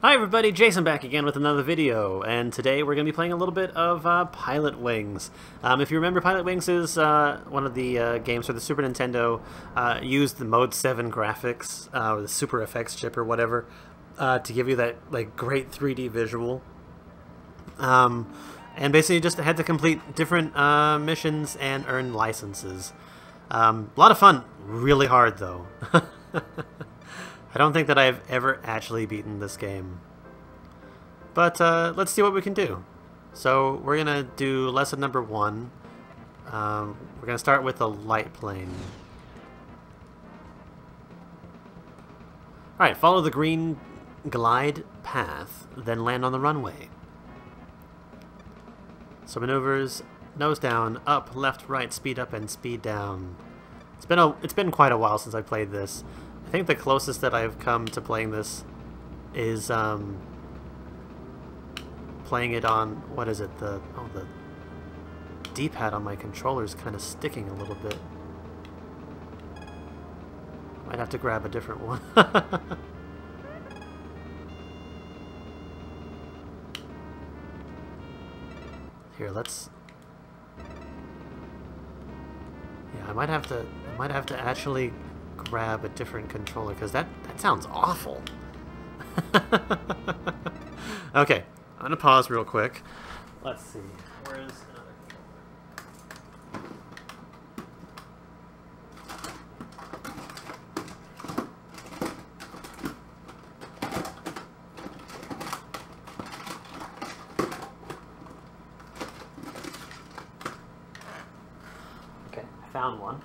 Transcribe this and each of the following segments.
Hi everybody, Jason back again with another video, and today we're going to be playing a little bit of uh, Pilot Wings. Um, if you remember, Pilot Wings is uh, one of the uh, games for the Super Nintendo, uh, used the Mode 7 graphics, uh, or the Super FX chip or whatever, uh, to give you that like great 3D visual. Um, and basically just had to complete different missions and earn licenses. Um, a lot of fun, really hard though. I don't think that I've ever actually beaten this game. But uh, let's see what we can do. So we're going to do lesson number one. Um, we're going to start with a light plane. Alright, follow the green glide path, then land on the runway. So maneuvers, nose down, up, left, right, speed up, and speed down. It's been a, it's been quite a while since I played this. I think the closest that I've come to playing this is um, playing it on, what is it, the, oh, the D-pad on my controller is kind of sticking a little bit. Might have to grab a different one. Here, let's... Yeah, I might have to, I might have to actually grab a different controller because that, that sounds awful. okay, I'm going to pause real quick. Let's see. Where is another controller? Okay, I found one.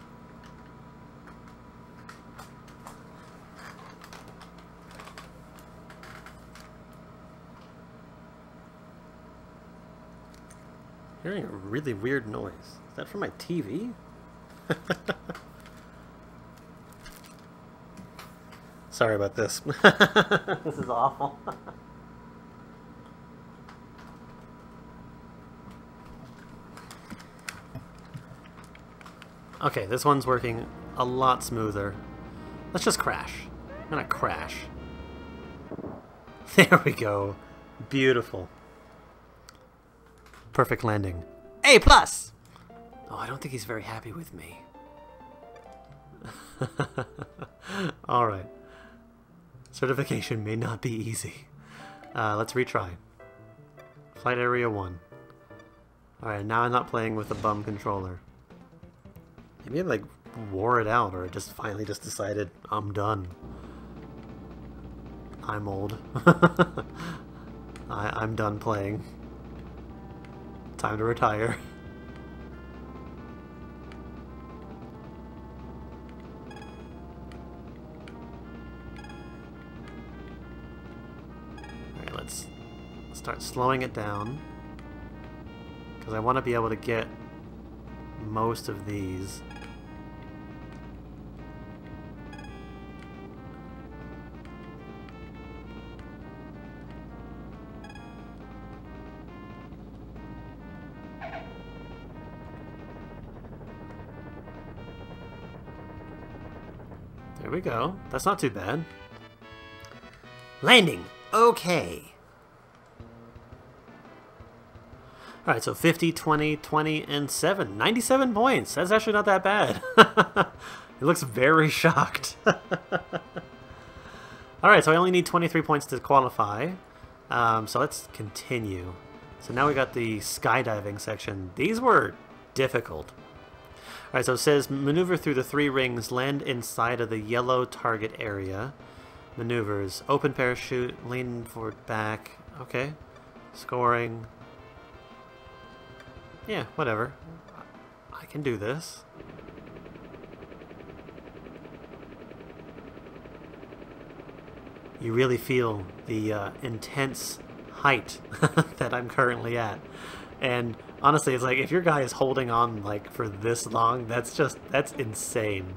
Hearing a really weird noise. Is that from my TV? Sorry about this. this is awful. okay, this one's working a lot smoother. Let's just crash. I'm gonna crash. There we go. Beautiful. Perfect landing. A plus! Oh, I don't think he's very happy with me. Alright. Certification may not be easy. Uh, let's retry. Flight Area 1. Alright, now I'm not playing with a bum controller. Maybe I like wore it out or I just finally just decided I'm done. I'm old. I, I'm done playing. Time to retire. Alright, let's start slowing it down. Because I want to be able to get most of these. Go. That's not too bad. Landing. Okay. Alright, so 50, 20, 20, and 7. 97 points. That's actually not that bad. it looks very shocked. Alright, so I only need 23 points to qualify. Um, so let's continue. So now we got the skydiving section. These were difficult. Alright, so it says maneuver through the three rings, land inside of the yellow target area. Maneuvers, open parachute, lean forward back. Okay. Scoring. Yeah, whatever. I can do this. You really feel the uh, intense height that I'm currently at. And honestly, it's like, if your guy is holding on, like, for this long, that's just, that's insane.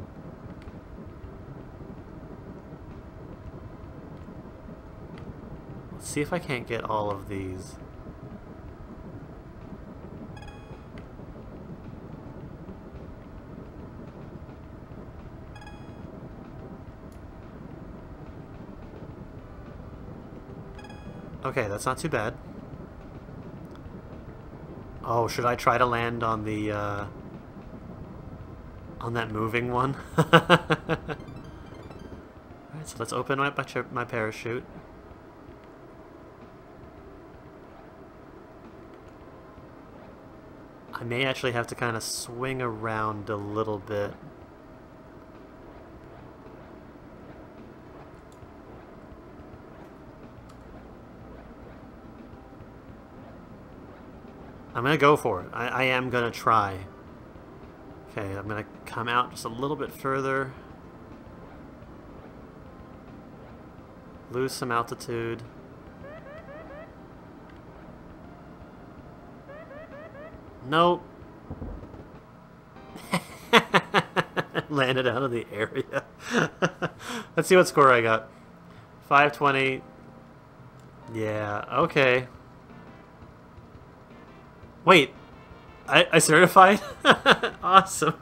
Let's see if I can't get all of these. Okay, that's not too bad. Oh, should I try to land on the, uh, on that moving one? Alright, so let's open up my, my parachute. I may actually have to kind of swing around a little bit. I'm gonna go for it. I, I am gonna try. Okay, I'm gonna come out just a little bit further. Lose some altitude. Nope. Landed out of the area. Let's see what score I got. 520. Yeah, okay. Wait, I, I certified? awesome.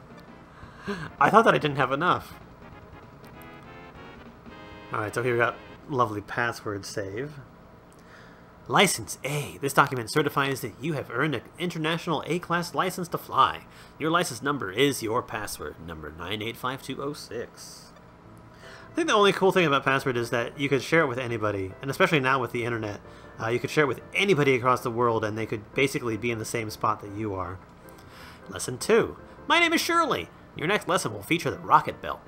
I thought that I didn't have enough. Alright, so here we got lovely password save. License A. This document certifies that you have earned an international A-class license to fly. Your license number is your password, number 985206. I think the only cool thing about password is that you could share it with anybody, and especially now with the internet. Uh, you could share it with anybody across the world and they could basically be in the same spot that you are. Lesson 2. My name is Shirley. Your next lesson will feature the rocket belt.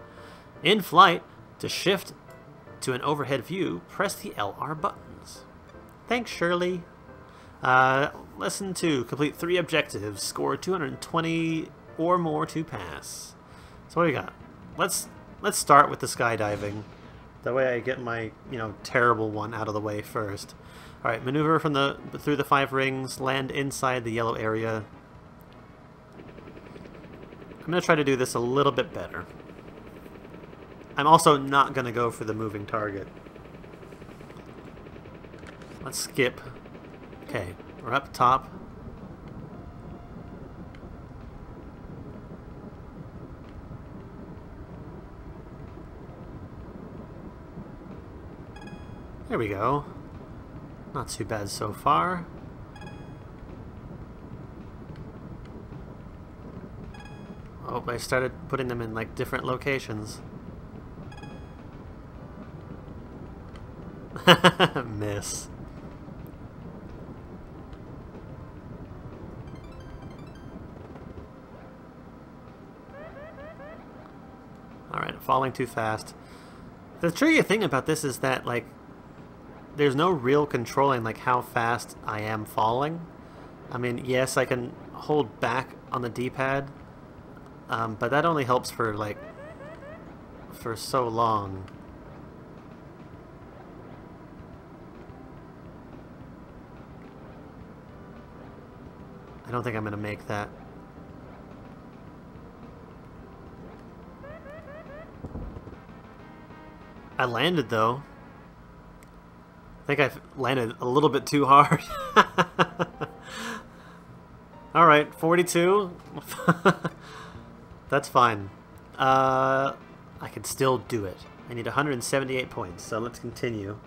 In flight, to shift to an overhead view, press the LR buttons. Thanks, Shirley. Uh, lesson 2. Complete three objectives. Score 220 or more to pass. So what do we got? Let's let's start with the skydiving. That way I get my, you know, terrible one out of the way first. Alright, maneuver from the through the five rings, land inside the yellow area. I'm going to try to do this a little bit better. I'm also not going to go for the moving target. Let's skip. Okay, we're up top. There we go. Not too bad so far. Oh, I started putting them in like different locations. Miss. Alright, falling too fast. The tricky thing about this is that, like, there's no real controlling like how fast I am falling. I mean, yes, I can hold back on the D-pad, um, but that only helps for like for so long. I don't think I'm to make that. I landed though think I've landed a little bit too hard. Alright, 42. That's fine. Uh, I can still do it. I need 178 points, so let's continue.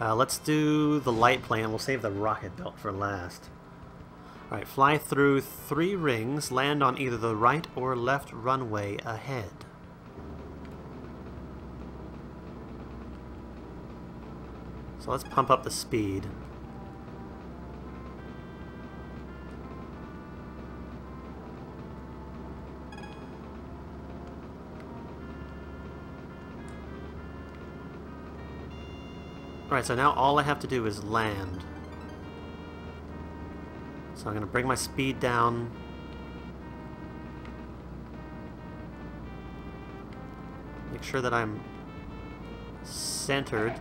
Uh, let's do the light plane. We'll save the rocket belt for last. Alright, fly through three rings, land on either the right or left runway ahead. So let's pump up the speed. Alright, so now all I have to do is land. So I'm going to bring my speed down. Make sure that I'm centered.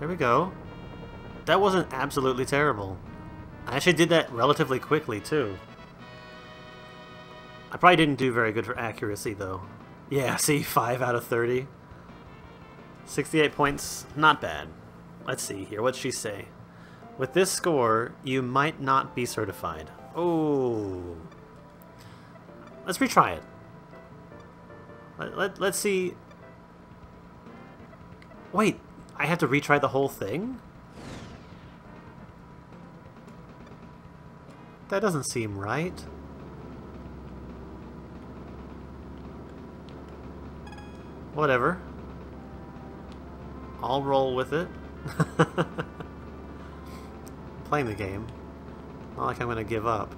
There we go. That wasn't absolutely terrible. I actually did that relatively quickly, too. I probably didn't do very good for accuracy, though. Yeah, see, 5 out of 30. 68 points, not bad. Let's see here, what'd she say? With this score, you might not be certified. Oh. Let's retry it. Let, let, let's see Wait, I have to retry the whole thing? That doesn't seem right. Whatever. I'll roll with it. playing the game. Not like I'm going to give up.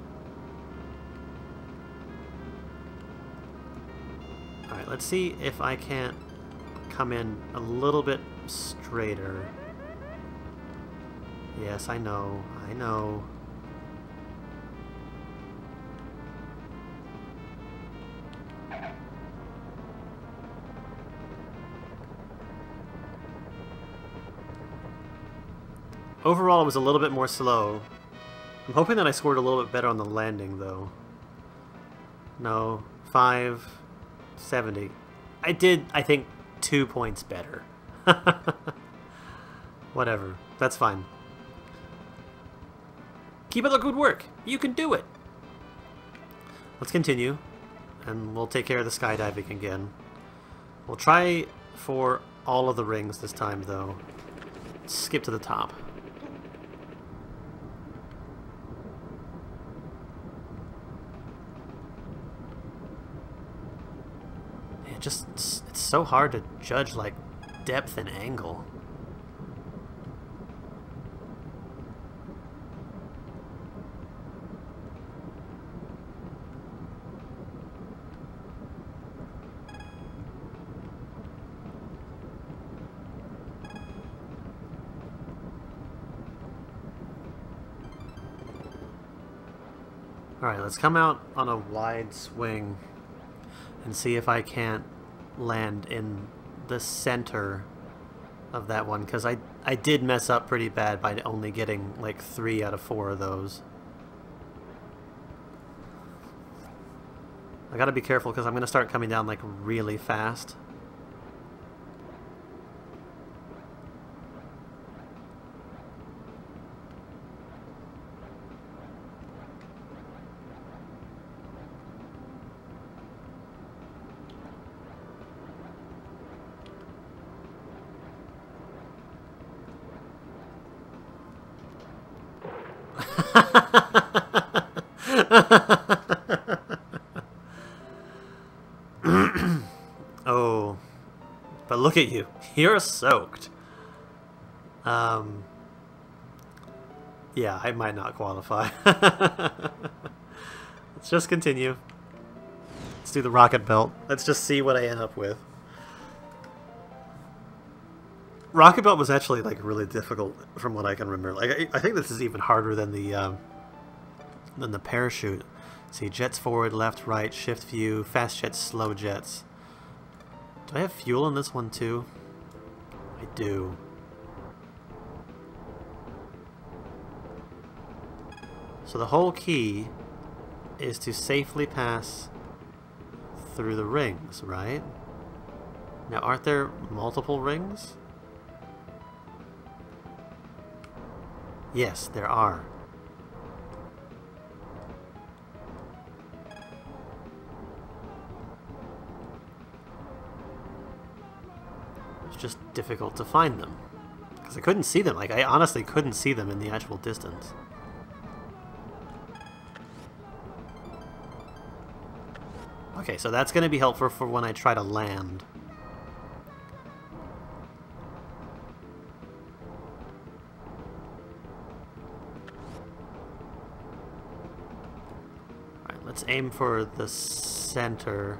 Alright, let's see if I can't come in a little bit straighter. Yes, I know. I know. Overall, it was a little bit more slow. I'm hoping that I scored a little bit better on the landing, though. No. 570. I did, I think, two points better. Whatever. That's fine. Keep up the good work. You can do it. Let's continue. And we'll take care of the skydiving again. We'll try for all of the rings this time, though. skip to the top. just it's, it's so hard to judge like depth and angle. Alright, let's come out on a wide swing and see if I can't land in the center of that one because I, I did mess up pretty bad by only getting like three out of four of those. I gotta be careful because I'm gonna start coming down like really fast. oh, but look at you. You're soaked. Um, yeah, I might not qualify. Let's just continue. Let's do the rocket belt. Let's just see what I end up with. Rocket Belt was actually like really difficult from what I can remember. Like I, I think this is even harder than the um, than the parachute. See, jets forward, left, right, shift view, fast jets, slow jets. Do I have fuel in this one too? I do. So the whole key is to safely pass through the rings, right? Now, aren't there multiple rings? Yes, there are. It's just difficult to find them. Because I couldn't see them. Like, I honestly couldn't see them in the actual distance. Okay, so that's going to be helpful for when I try to land. Aim for the center.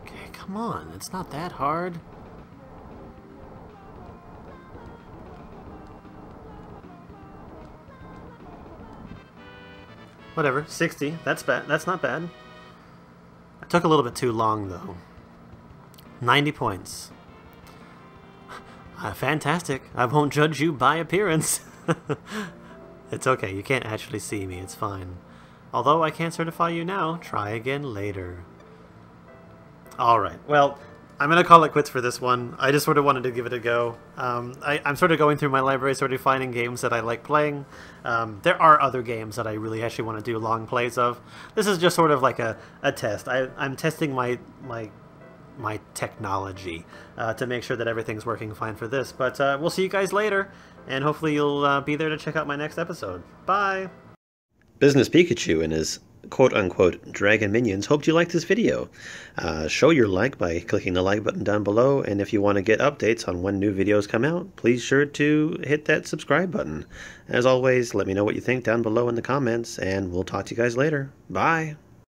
Okay, come on. It's not that hard. Whatever, 60. That's bad. That's not bad. It took a little bit too long, though. 90 points. Uh, fantastic. I won't judge you by appearance. it's okay. You can't actually see me. It's fine. Although I can't certify you now, try again later. Alright, well, I'm gonna call it quits for this one. I just sort of wanted to give it a go. Um, I, am sort of going through my library, sort of finding games that I like playing. Um, there are other games that I really actually want to do long plays of. This is just sort of like a, a test. I, I'm testing my my my technology uh, to make sure that everything's working fine for this. But uh, we'll see you guys later, and hopefully you'll uh, be there to check out my next episode. Bye. Business Pikachu and his quote unquote dragon minions hoped you liked this video. Uh, show your like by clicking the like button down below, and if you want to get updates on when new videos come out, please sure to hit that subscribe button. As always, let me know what you think down below in the comments, and we'll talk to you guys later. Bye!